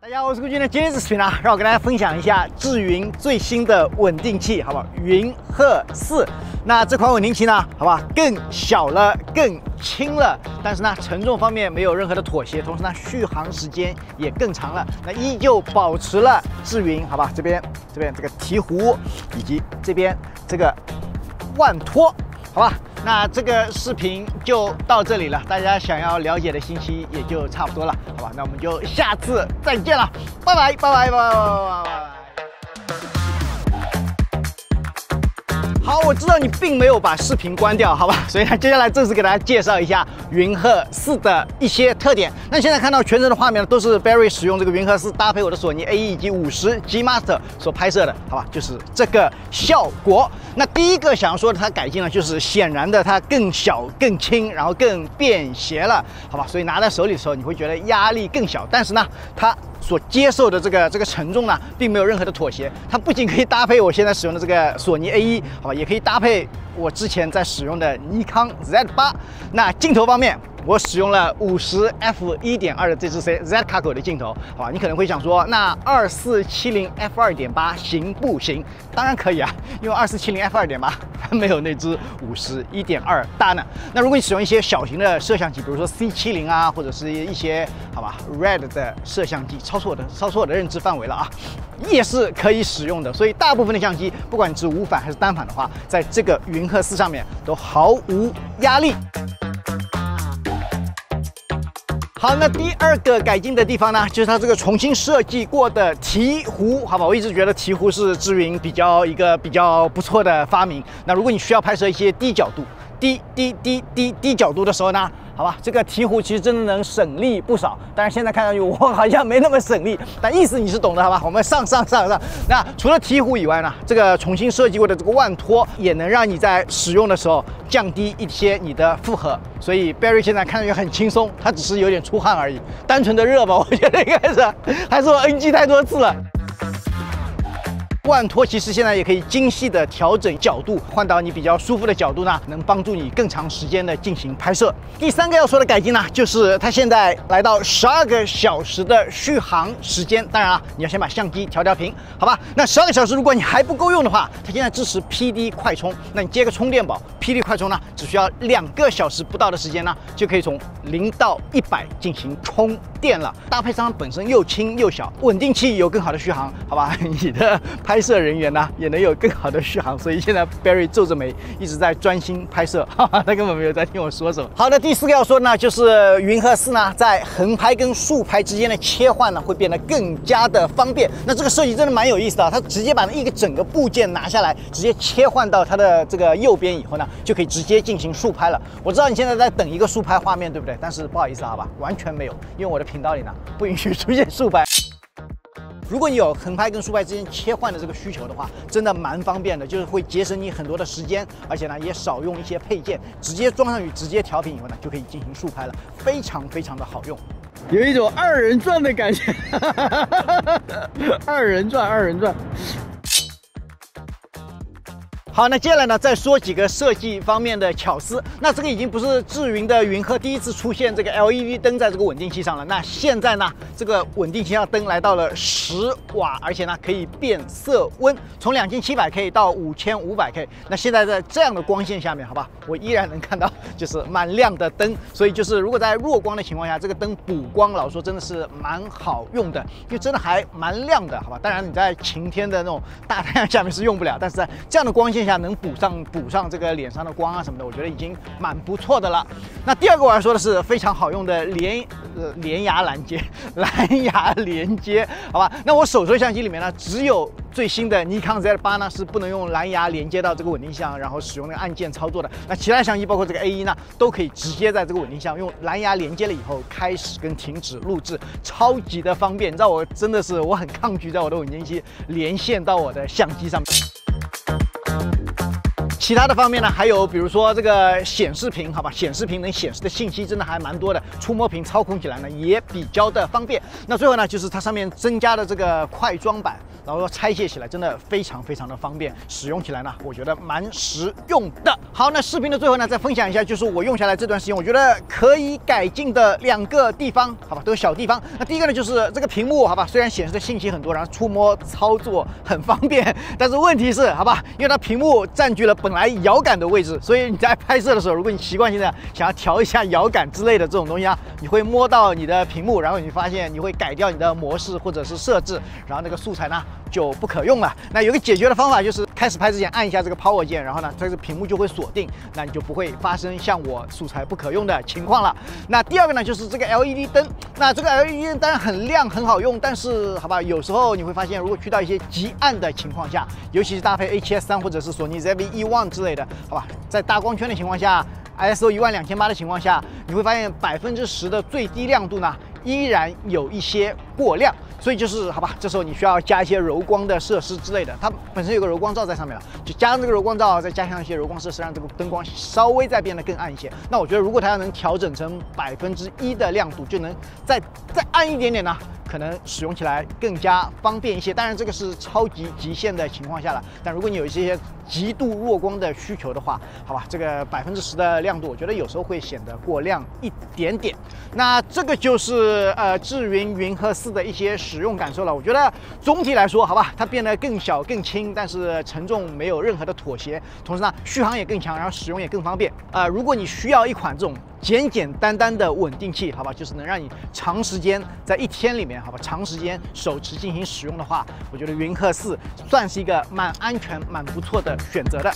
大家好，我是顾军的今天这视频呢，让我跟大家分享一下智云最新的稳定器，好不好？云鹤四。那这款稳定器呢，好吧，更小了，更轻了，但是呢，承重方面没有任何的妥协，同时呢，续航时间也更长了。那依旧保持了智云，好吧，这边这边这个鹈鹕，以及这边这个万托，好吧。那这个视频就到这里了，大家想要了解的信息也就差不多了，好吧？那我们就下次再见了，拜拜拜拜拜拜拜拜。好，我知道你并没有把视频关掉，好吧？所以呢，接下来正式给大家介绍一下云鹤四的一些特点。那现在看到全程的画面呢，都是 Barry 使用这个云鹤四搭配我的索尼 A1 以及五十 G Master 所拍摄的，好吧？就是这个效果。那第一个想要说的，它改进了，就是显然的它更小、更轻，然后更便携了，好吧？所以拿在手里的时候，你会觉得压力更小，但是呢，它。所接受的这个这个承重呢，并没有任何的妥协。它不仅可以搭配我现在使用的这个索尼 A1，好吧，也可以搭配我之前在使用的尼康 Z8。那镜头方面。我使用了五十 f 一点二的这支 Z Z 卡口的镜头，好吧？你可能会想说，那二四七零 f 二点八行不行？当然可以啊，因为二四七零 f 二点八还没有那只五十一点二大呢。那如果你使用一些小型的摄像机，比如说 C 七零啊，或者是一些好吧 Red 的摄像机，超出我的超出我的认知范围了啊，也是可以使用的。所以大部分的相机，不管你是无反还是单反的话，在这个云鹤四上面都毫无压力。好，那第二个改进的地方呢，就是它这个重新设计过的提壶，好吧？我一直觉得提壶是智云比较一个比较不错的发明。那如果你需要拍摄一些低角度、低低低低低角度的时候呢？好吧，这个提壶其实真的能省力不少，但是现在看上去我好像没那么省力，但意思你是懂的，好吧？我们上上上上。那除了提壶以外呢，这个重新设计过的这个腕托也能让你在使用的时候降低一些你的负荷，所以 Barry 现在看上去很轻松，它只是有点出汗而已，单纯的热吧，我觉得应该是，还是我 NG 太多次了。万托其实现在也可以精细的调整角度，换到你比较舒服的角度呢，能帮助你更长时间的进行拍摄。第三个要说的改进呢，就是它现在来到十二个小时的续航时间。当然啊，你要先把相机调调频，好吧？那十二个小时，如果你还不够用的话，它现在支持 PD 快充，那你接个充电宝，PD 快充呢，只需要两个小时不到的时间呢，就可以从零到一百进行充电了。搭配上本身又轻又小，稳定器有更好的续航，好吧？你的拍。摄人员呢也能有更好的续航，所以现在 Barry 皱着眉一直在专心拍摄，哈哈 他根本没有在听我说什么。好的，第四个要说呢，就是云鹤四呢在横拍跟竖拍之间的切换呢会变得更加的方便。那这个设计真的蛮有意思的，它直接把一个整个部件拿下来，直接切换到它的这个右边以后呢，就可以直接进行竖拍了。我知道你现在在等一个竖拍画面，对不对？但是不好意思，好吧，完全没有，因为我的频道里呢不允许出现竖拍。如果你有横拍跟竖拍之间切换的这个需求的话，真的蛮方便的，就是会节省你很多的时间，而且呢也少用一些配件，直接装上去，直接调频以后呢，就可以进行竖拍了，非常非常的好用，有一种二人转的感觉，二人转，二人转。好，那接下来呢，再说几个设计方面的巧思。那这个已经不是智云的云鹤第一次出现这个 LED 灯在这个稳定器上了。那现在呢，这个稳定器上灯来到了十瓦，而且呢可以变色温，从两千七百 K 到五千五百 K。那现在在这样的光线下面，好吧，我依然能看到就是蛮亮的灯。所以就是如果在弱光的情况下，这个灯补光，老实说真的是蛮好用的，因为真的还蛮亮的，好吧。当然你在晴天的那种大太阳下面是用不了，但是在这样的光线。下能补上补上这个脸上的光啊什么的，我觉得已经蛮不错的了。那第二个我要说的是非常好用的连呃连牙连接蓝牙连接，好吧？那我手持相机里面呢，只有最新的尼康 Z 八呢是不能用蓝牙连接到这个稳定箱，然后使用那个按键操作的。那其他相机包括这个 A 一呢，都可以直接在这个稳定箱用蓝牙连接了以后开始跟停止录制，超级的方便。你知道我真的是我很抗拒在我的稳定器连线到我的相机上面。其他的方面呢，还有比如说这个显示屏，好吧，显示屏能显示的信息真的还蛮多的，触摸屏操控起来呢也比较的方便。那最后呢，就是它上面增加的这个快装板。然后拆卸起来真的非常非常的方便，使用起来呢，我觉得蛮实用的。好，那视频的最后呢，再分享一下，就是我用下来这段时间，我觉得可以改进的两个地方，好吧，都是小地方。那第一个呢，就是这个屏幕，好吧，虽然显示的信息很多，然后触摸操作很方便，但是问题是，好吧，因为它屏幕占据了本来摇杆的位置，所以你在拍摄的时候，如果你习惯性的想要调一下摇杆之类的这种东西啊，你会摸到你的屏幕，然后你发现你会改掉你的模式或者是设置，然后那个素材呢？就不可用了。那有个解决的方法，就是开始拍之前按一下这个 Power 键，然后呢，这个屏幕就会锁定，那你就不会发生像我素材不可用的情况了。那第二个呢，就是这个 LED 灯。那这个 LED 灯当然很亮很好用，但是好吧，有时候你会发现，如果去到一些极暗的情况下，尤其是搭配 A7S 或者是索尼 ZV-E1 之类的，好吧，在大光圈的情况下，ISO 一万两千八的情况下，你会发现百分之十的最低亮度呢，依然有一些过亮。所以就是好吧，这时候你需要加一些柔光的设施之类的，它本身有个柔光罩在上面了，就加上这个柔光罩，再加上一些柔光设施，让这个灯光稍微再变得更暗一些。那我觉得如果它要能调整成百分之一的亮度，就能再再暗一点点呢。可能使用起来更加方便一些，当然这个是超级极限的情况下了。但如果你有一些极度弱光的需求的话，好吧，这个百分之十的亮度，我觉得有时候会显得过亮一点点。那这个就是呃智云云鹤四的一些使用感受了。我觉得总体来说，好吧，它变得更小更轻，但是承重没有任何的妥协，同时呢续航也更强，然后使用也更方便。呃，如果你需要一款这种。简简单单的稳定器，好吧，就是能让你长时间在一天里面，好吧，长时间手持进行使用的话，我觉得云鹤四算是一个蛮安全、蛮不错的选择的。